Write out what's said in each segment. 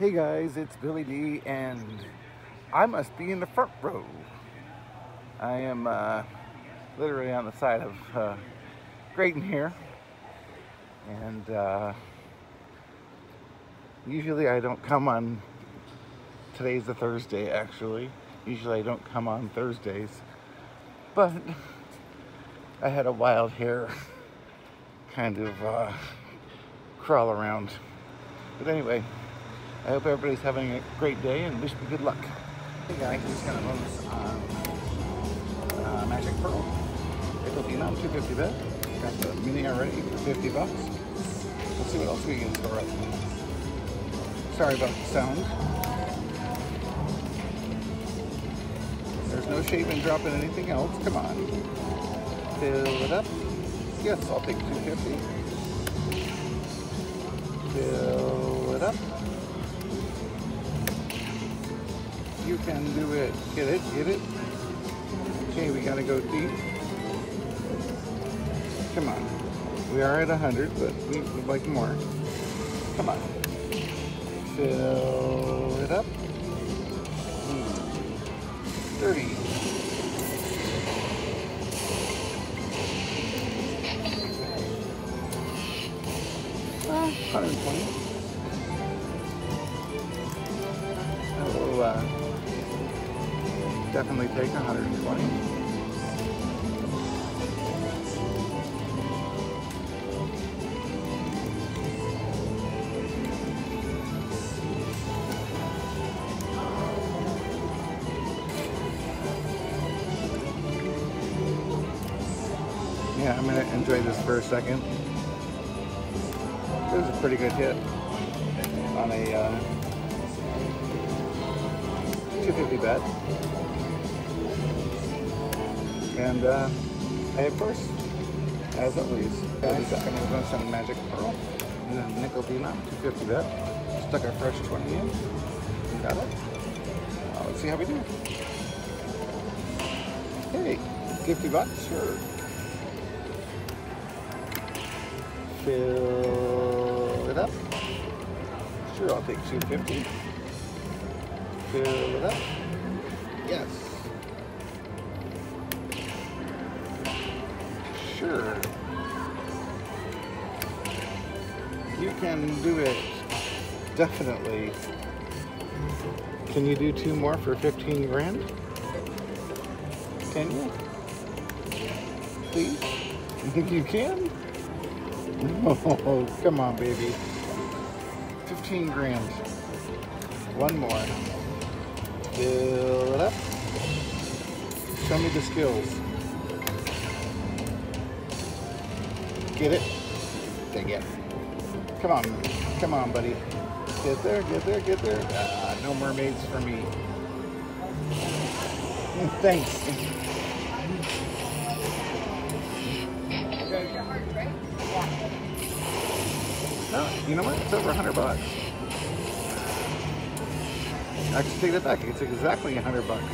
Hey guys, it's Billy D, and I must be in the front row. I am uh, literally on the side of uh, Graton here, and uh, usually I don't come on. Today's a Thursday, actually. Usually I don't come on Thursdays, but I had a wild hair kind of uh, crawl around. But anyway. I hope everybody's having a great day and wish me good luck. Hey guys, just gonna bonus um, uh, Magic Pearl. Nickel denom, 250 bet. Got the mini already for 50 bucks. Let's see what else we can store up. Sorry about the sound. There's no shaving dropping anything else. Come on. Fill it up. Yes, I'll take 250. Fill it up. You can do it. Get it, get it. Okay, we gotta go deep. Come on. We are at 100, but we would like more. Come on. Fill it up. Hmm. 30. Well, 120. I will uh, definitely take 120. Yeah, I'm gonna enjoy this for a second. It was a pretty good hit on a uh, 250 bet. And uh, I, of course, as always, guys, I'm gonna run some Magic Pearl and then Nickel denom, 250 bet. Stuck our fresh 20 in. Got it. Uh, let's see how we do. Hey, 50 bucks, sure. Fill it up. Sure, I'll take 250. Fill it up. Yes. Sure. You can do it. Definitely. Can you do two more for 15 grand? Can you? Please? You think you can? Oh, come on, baby. 15 grand. One more. Fill it up. Show me the skills. Get it? Dang it. Come on. Come on, buddy. Get there, get there, get there. Ah, no mermaids for me. Thanks. No, you know what? It's over 100 bucks. Actually, take that back. It's exactly 100 bucks.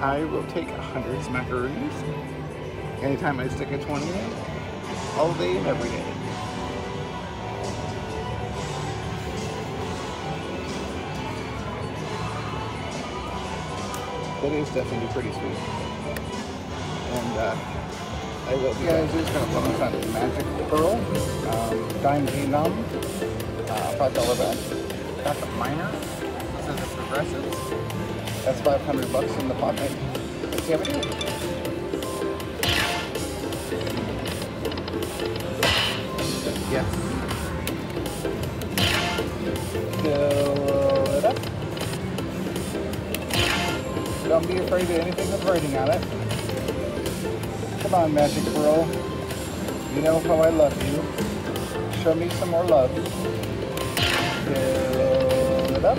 I will take 100 smackaroos anytime I stick a 20 in, all day and every day. That is definitely pretty sweet. And uh, I will be guys just gonna put on some magic pearl, um, dime denom, uh, five dollar bet. Got the minor. This is a progressive. That's five hundred bucks in the pocket. Let's see how we do. Yes. Fill it up. Uh, Don't be afraid of anything that's writing on it. Come on, Magic Pearl. You know how I love you. Show me some more love. Fill it up.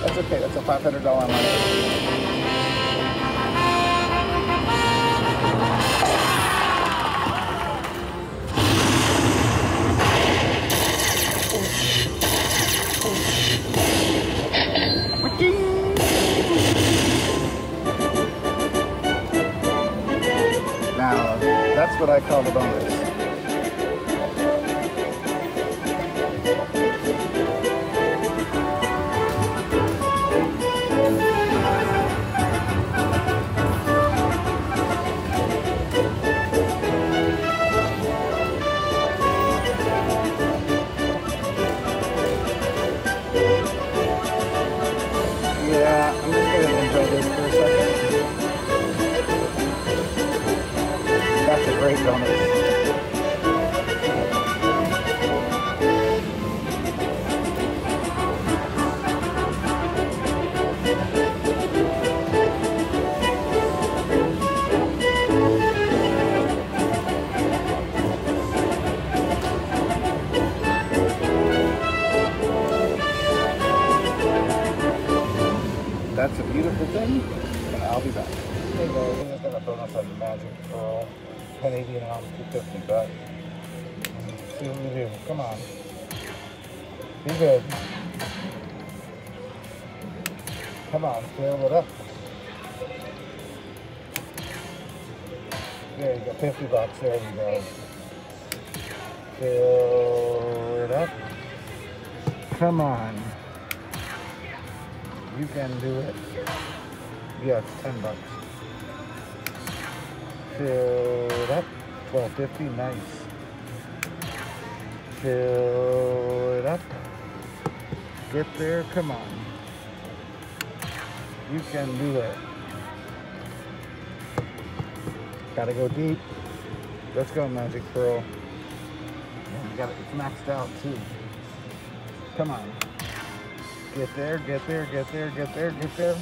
That's okay. That's a $500 money. What I call the bonus. Beautiful thing, and I'll be back. Hey guys, I'm just gonna bonus on the Magic Pearl. 1080 ounce, 250 bucks. See what we do. Come on. Be good. Come on, fill it up. There you go, 50 bucks. There you go. Fill it up. Come on. You can do it. Yeah, 10 bucks. Fill it up. 1250, nice. Fill it up. Get there, come on. You can do it. Gotta go deep. Let's go, Magic Pearl. And you got it, it's maxed out too. Come on. Get there, get there, get there, get there, get there.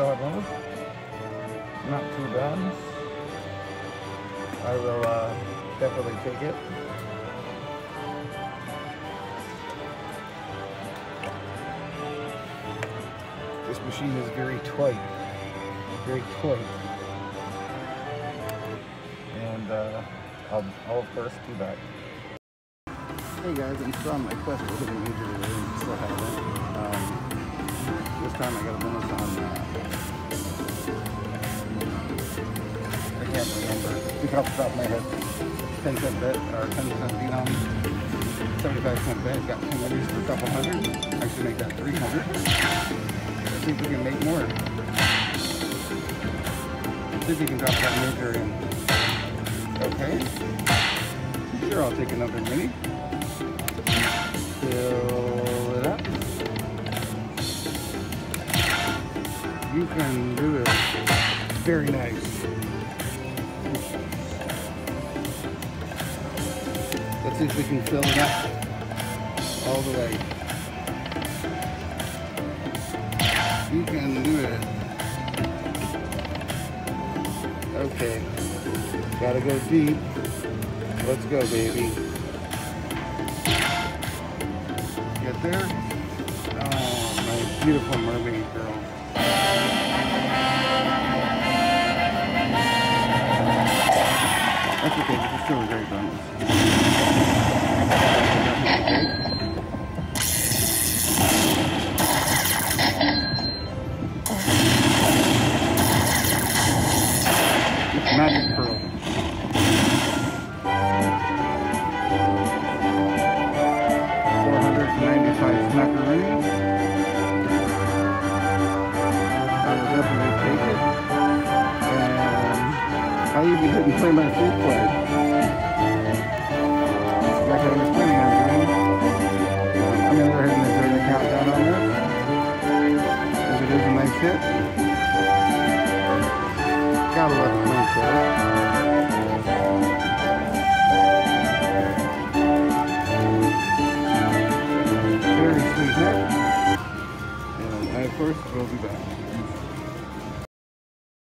Dollar bonus. Not too bad. I will uh, definitely take it. Machine is very tight, very tight. And uh, I'll, I'll of course do that. Hey guys, I'm still on my quest for hitting still haven't. Um, this time I got a bonus on, uh, I can't remember, off the top of my head, 10 cent bet, or 10 cent denom, 75 cent bet, got 10 winners for a couple hundred. I should make that 300 see if we can make more. See if we can drop that major in. Okay. Sure, I'll take another mini. Fill it up. You can do it. Very nice. Let's see if we can fill it up all the way. Can do it. Okay. Gotta go deep. Let's go, baby. Get there? Oh, my beautiful mermaid girl. That's okay, it's still great bonus. Playing by the three play. Like I was planning on doing. I'm going to go ahead and turn the countdown on this. As it is a nice hit. Gotta love the clean shot. Very sweet hit. And I, of course, will be back.